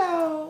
Hello.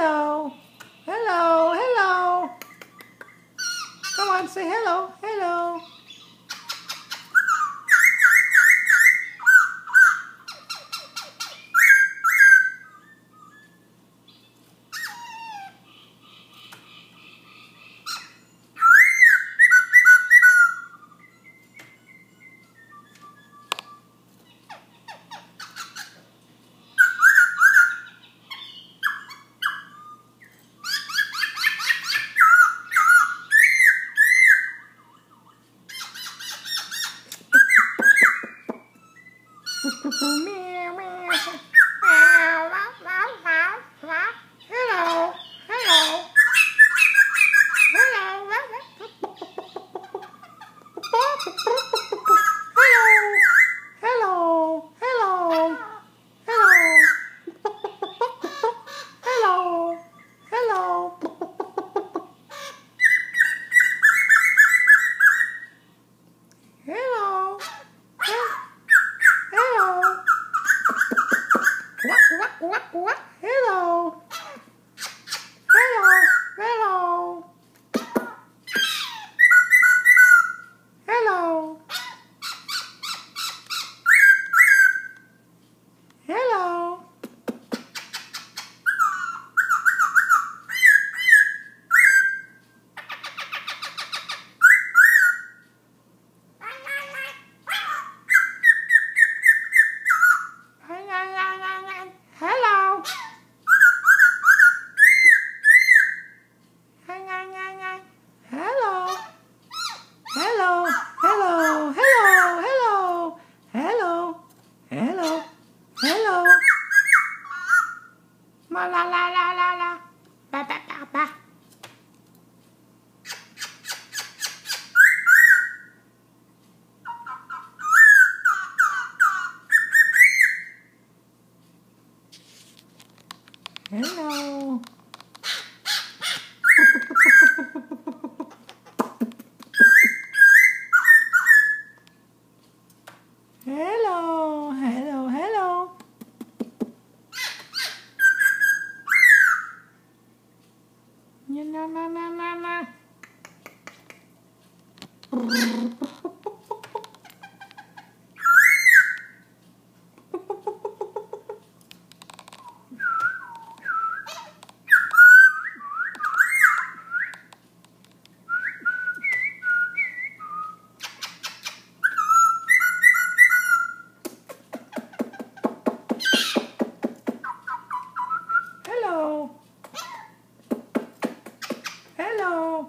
hello. Hello, hello. Come on, say hello, hello. la la la la la la. Ba ba ba ba. Hello. Brrr. Hello.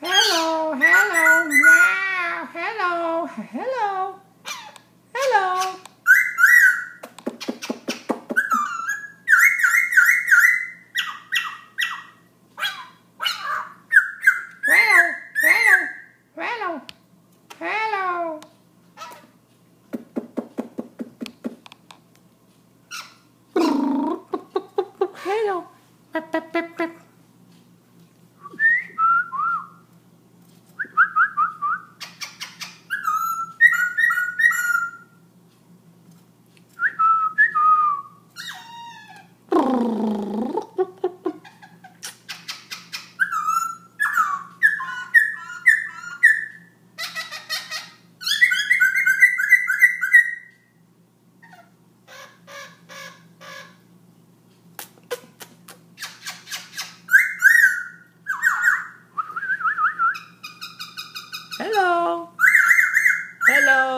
Hello, hello. Hello, hello, hello, hello. Hello. Pep, pep, pep, pep. Hello.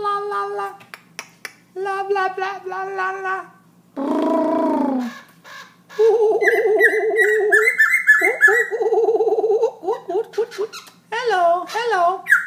la la la la. La bla bla la la. Hello. Hello.